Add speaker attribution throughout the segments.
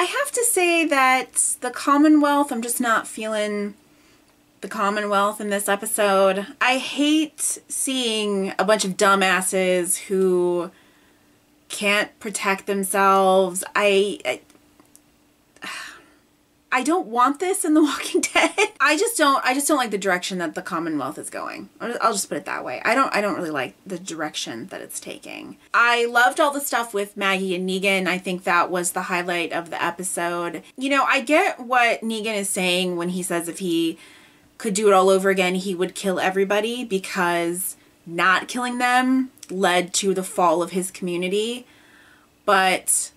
Speaker 1: I have to say that the Commonwealth, I'm just not feeling the Commonwealth in this episode. I hate seeing a bunch of dumbasses who can't protect themselves. I, I I don't want this in The Walking Dead. I just don't. I just don't like the direction that the Commonwealth is going. I'll just put it that way. I don't. I don't really like the direction that it's taking. I loved all the stuff with Maggie and Negan. I think that was the highlight of the episode. You know, I get what Negan is saying when he says if he could do it all over again, he would kill everybody because not killing them led to the fall of his community. But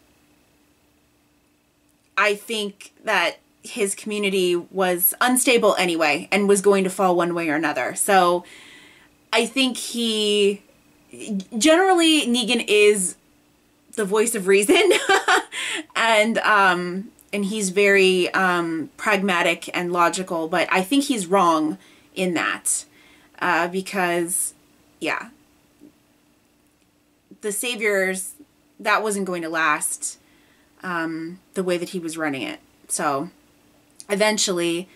Speaker 1: I think that his community was unstable anyway and was going to fall one way or another. So I think he generally Negan is the voice of reason and um and he's very um pragmatic and logical, but I think he's wrong in that. Uh because yeah. The saviors that wasn't going to last um the way that he was running it. So eventually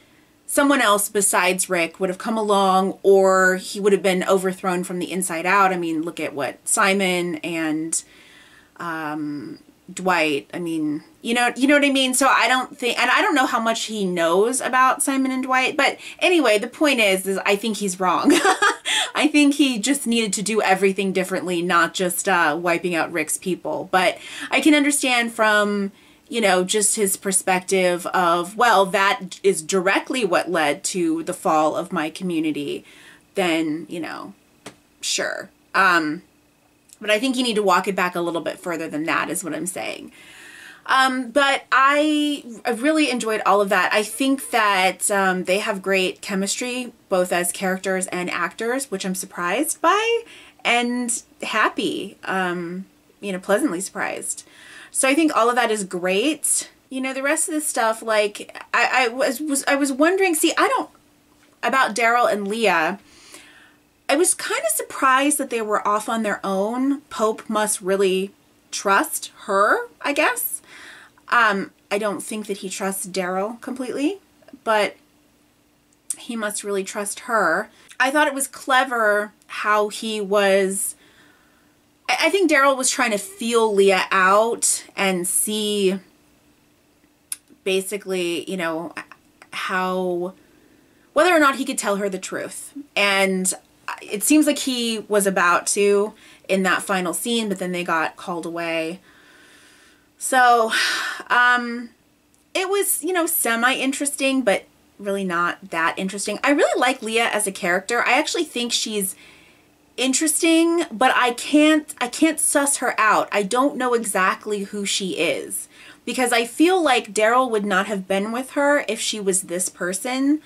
Speaker 1: someone else besides Rick would have come along or he would have been overthrown from the inside out. I mean, look at what Simon and um, Dwight, I mean, you know, you know what I mean? So I don't think, and I don't know how much he knows about Simon and Dwight, but anyway, the point is, is I think he's wrong. I think he just needed to do everything differently, not just uh, wiping out Rick's people. But I can understand from, you know, just his perspective of, well, that is directly what led to the fall of my community, then, you know, sure. Um, but I think you need to walk it back a little bit further than that, is what I'm saying. Um, but I, I really enjoyed all of that. I think that um, they have great chemistry, both as characters and actors, which I'm surprised by and happy, um, you know, pleasantly surprised. So I think all of that is great. You know, the rest of the stuff, like I, I was, was I was wondering. See, I don't about Daryl and Leah. I was kind of surprised that they were off on their own. Pope must really trust her, I guess. Um, I don't think that he trusts Daryl completely, but he must really trust her. I thought it was clever how he was I think Daryl was trying to feel Leah out and see basically, you know, how whether or not he could tell her the truth. And it seems like he was about to in that final scene, but then they got called away. So, um, it was, you know, semi interesting, but really not that interesting. I really like Leah as a character. I actually think she's interesting, but I can't I can't suss her out. I don't know exactly who she is because I feel like Daryl would not have been with her if she was this person.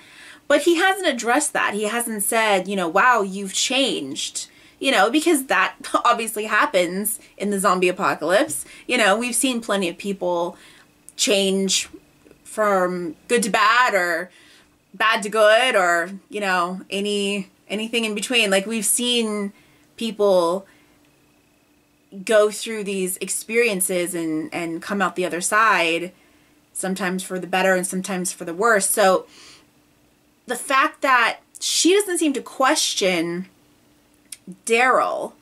Speaker 1: But he hasn't addressed that. He hasn't said, you know, wow, you've changed. You know, because that obviously happens in the zombie apocalypse. You know, we've seen plenty of people change from good to bad or bad to good or, you know, any anything in between. Like we've seen people go through these experiences and and come out the other side sometimes for the better and sometimes for the worse. So the fact that she doesn't seem to question Daryl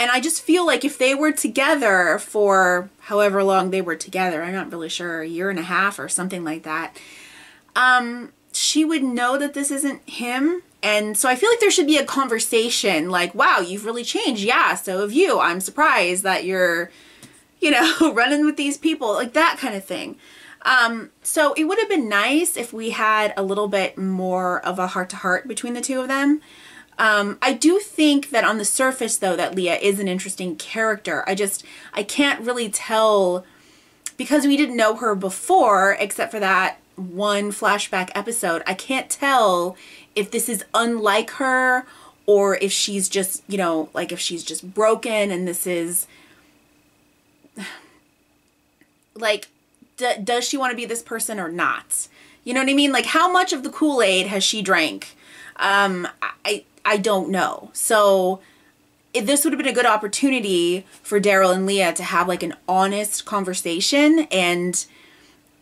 Speaker 1: and I just feel like if they were together for however long they were together, I'm not really sure, a year and a half or something like that, um, she would know that this isn't him and so I feel like there should be a conversation like, wow, you've really changed. Yeah, so have you. I'm surprised that you're, you know, running with these people, like that kind of thing. Um, so it would have been nice if we had a little bit more of a heart to heart between the two of them. Um, I do think that on the surface, though, that Leah is an interesting character. I just, I can't really tell because we didn't know her before, except for that one flashback episode. I can't tell if this is unlike her or if she's just, you know, like if she's just broken and this is like d- does she want to be this person or not? You know what I mean? Like how much of the Kool-Aid has she drank? Um I I don't know. So this would have been a good opportunity for Daryl and Leah to have like an honest conversation and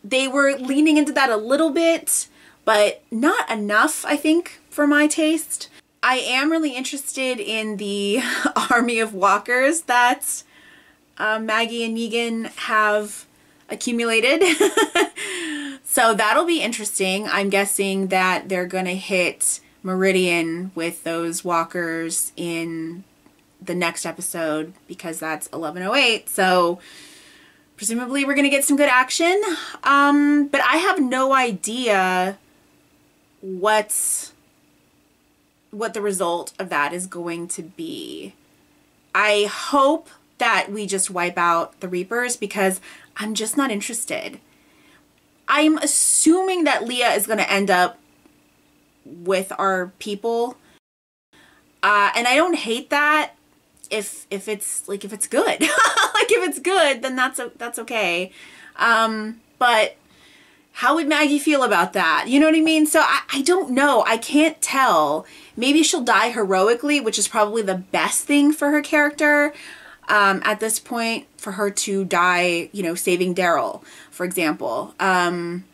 Speaker 1: they were leaning into that a little bit, but not enough, I think, for my taste. I am really interested in the army of walkers that uh, Maggie and Negan have accumulated. so that'll be interesting. I'm guessing that they're going to hit Meridian with those walkers in the next episode because that's 1108. So presumably we're going to get some good action. Um, but I have no idea what's what the result of that is going to be. I hope that we just wipe out the Reapers because I'm just not interested. I'm assuming that Leah is going to end up with our people. Uh, and I don't hate that if if it's like if it's good. like if it's good, then that's that's okay. Um, but how would Maggie feel about that? You know what I mean? So I, I don't know. I can't tell. Maybe she'll die heroically, which is probably the best thing for her character um, at this point, for her to die, you know, saving Daryl, for example. Um,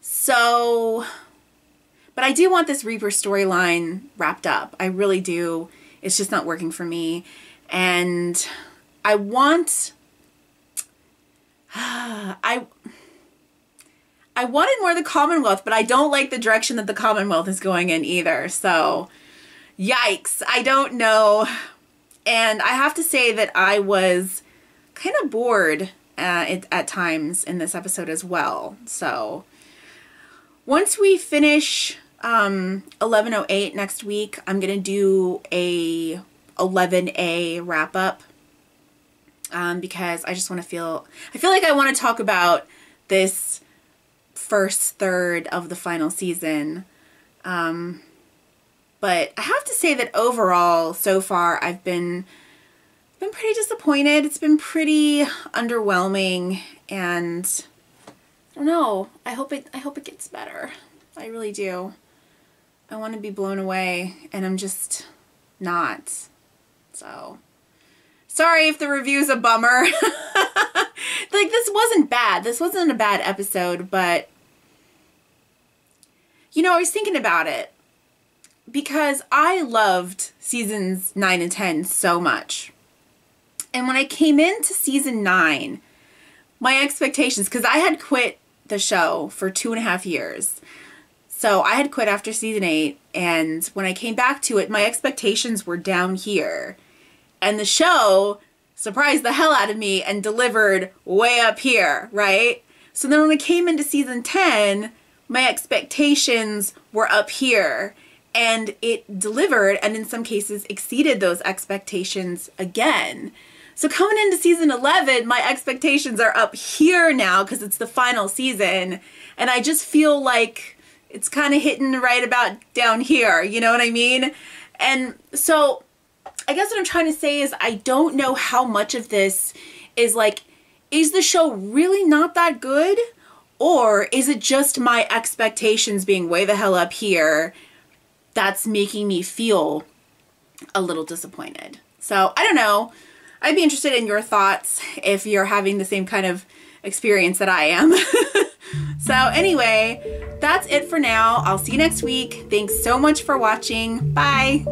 Speaker 1: so, but I do want this Reaper storyline wrapped up. I really do. It's just not working for me. And I want. I I wanted more the Commonwealth, but I don't like the direction that the Commonwealth is going in either. So, yikes. I don't know. And I have to say that I was kind of bored uh, at times in this episode as well. So, once we finish um, 1108 next week, I'm going to do a 11A wrap up um, because I just want to feel, I feel like I want to talk about this first third of the final season. Um, but I have to say that overall, so far, I've been been pretty disappointed. It's been pretty underwhelming, and I don't know. I hope it. I hope it gets better. I really do. I want to be blown away, and I'm just not. So, sorry if the review's a bummer. like this wasn't bad. This wasn't a bad episode, but you know, I was thinking about it because I loved seasons 9 and 10 so much. And when I came into season 9, my expectations, because I had quit the show for two and a half years. So I had quit after season 8, and when I came back to it, my expectations were down here. And the show surprised the hell out of me and delivered way up here, right? So then when I came into season 10, my expectations were up here and it delivered and in some cases exceeded those expectations again. So coming into season 11, my expectations are up here now because it's the final season and I just feel like it's kind of hitting right about down here, you know what I mean? And so I guess what I'm trying to say is I don't know how much of this is like is the show really not that good? Or is it just my expectations being way the hell up here that's making me feel a little disappointed? So I don't know. I'd be interested in your thoughts if you're having the same kind of experience that I am. so anyway, that's it for now. I'll see you next week. Thanks so much for watching. Bye.